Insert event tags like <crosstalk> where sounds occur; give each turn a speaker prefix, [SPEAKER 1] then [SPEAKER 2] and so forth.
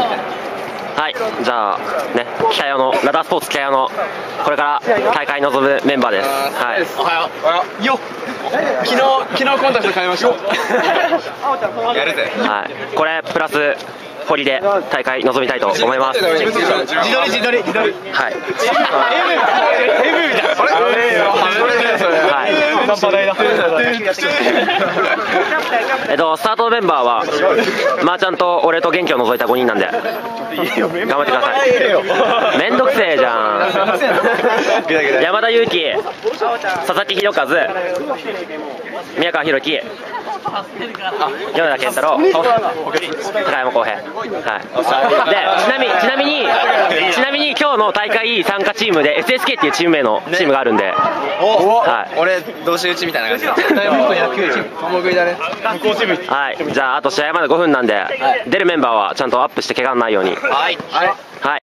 [SPEAKER 1] はいじゃあね北谷のラダースポーツ北谷のこれから大会に臨むメンバーです。はい。
[SPEAKER 2] おはよう。よ昨日昨日コンタクト買いました。<laughs> やるぜ。
[SPEAKER 1] はい。これプラス堀で大会臨みたいと思います。
[SPEAKER 2] 自撮り自撮り自撮り。
[SPEAKER 1] はい
[SPEAKER 2] AV みたいなあれそれ
[SPEAKER 1] は <laughs> いえっとスタートメンバーはまーあちゃんと俺と元気を除いた5人なんで。頑張ってください。めんどくせえじゃん。山田裕貴佐々木宏和宮川博樹米田健太郎高山浩平。はい。でちなみちなみにの大会参加チームで SSK っていうチーム名のチームがあるんで。はい。
[SPEAKER 2] 俺同士打ちみたいな感じ。だ野球チーム。共食いだね向こうチーム
[SPEAKER 1] はい、じゃああと試合まで5分なんで、出るメンバーはちゃんとアップして怪我のないように。
[SPEAKER 2] はい。
[SPEAKER 1] はい